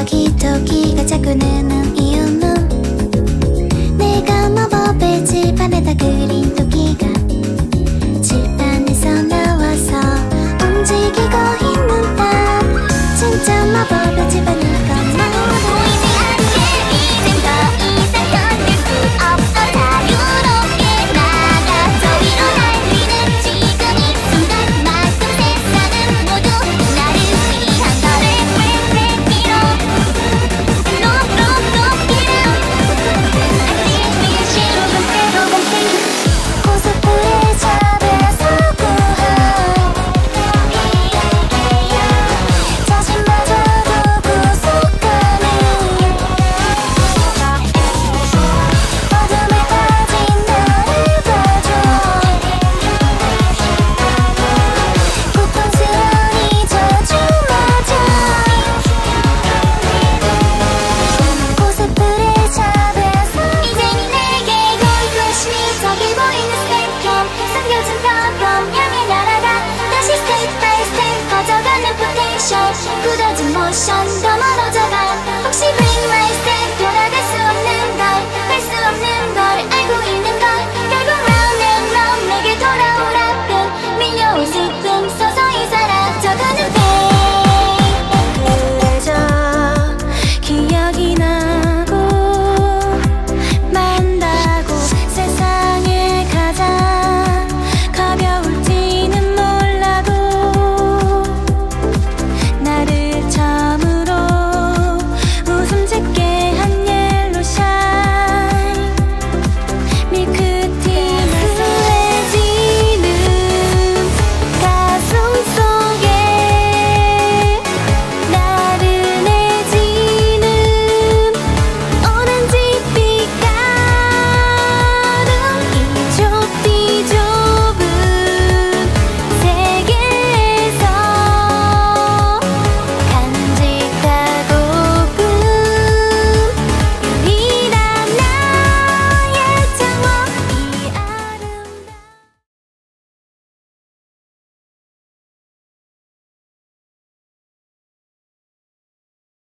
時々が弱年なん小